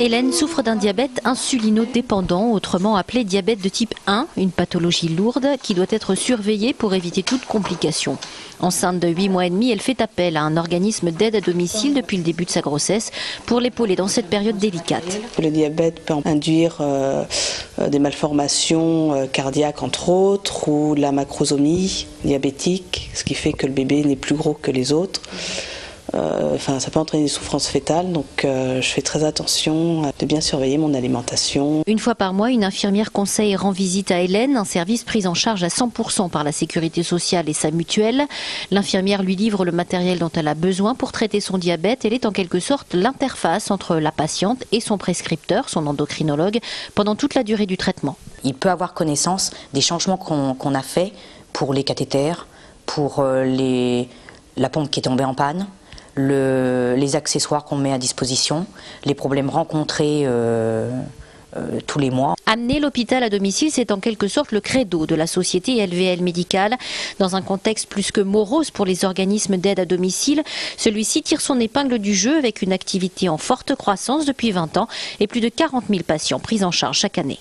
Hélène souffre d'un diabète insulino-dépendant, autrement appelé diabète de type 1, une pathologie lourde qui doit être surveillée pour éviter toute complication. Enceinte de 8 mois et demi, elle fait appel à un organisme d'aide à domicile depuis le début de sa grossesse pour l'épauler dans cette période délicate. Le diabète peut induire euh, euh, des malformations euh, cardiaques entre autres ou la macrosomie diabétique, ce qui fait que le bébé n'est plus gros que les autres. Euh, enfin, ça peut entraîner des souffrances fétales, donc euh, je fais très attention de bien surveiller mon alimentation. Une fois par mois, une infirmière conseille et rend visite à Hélène, un service pris en charge à 100% par la sécurité sociale et sa mutuelle. L'infirmière lui livre le matériel dont elle a besoin pour traiter son diabète. Elle est en quelque sorte l'interface entre la patiente et son prescripteur, son endocrinologue, pendant toute la durée du traitement. Il peut avoir connaissance des changements qu'on a faits pour les cathéters, pour euh, les, la pompe qui est tombée en panne, les accessoires qu'on met à disposition, les problèmes rencontrés euh, euh, tous les mois. Amener l'hôpital à domicile, c'est en quelque sorte le credo de la société LVL médicale. Dans un contexte plus que morose pour les organismes d'aide à domicile, celui-ci tire son épingle du jeu avec une activité en forte croissance depuis 20 ans et plus de 40 000 patients pris en charge chaque année.